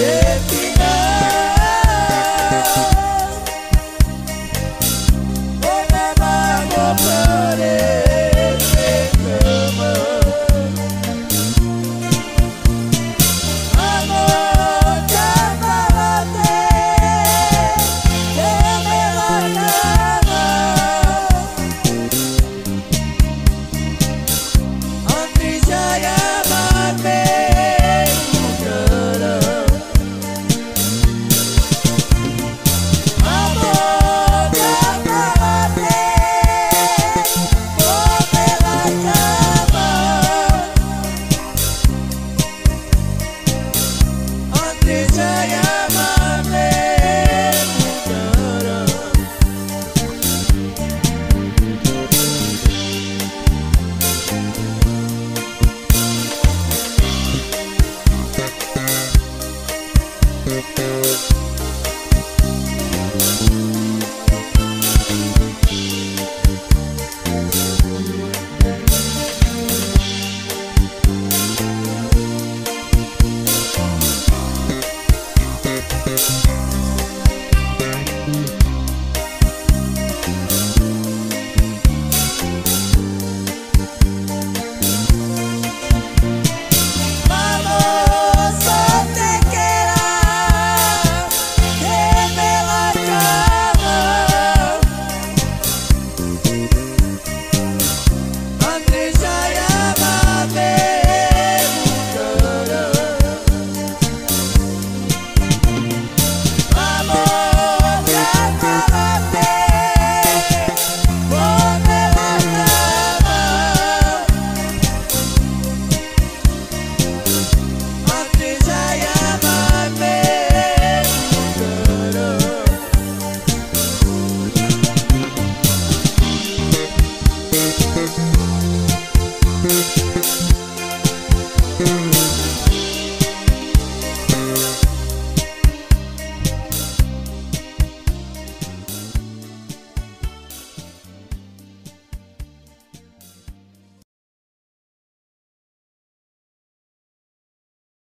você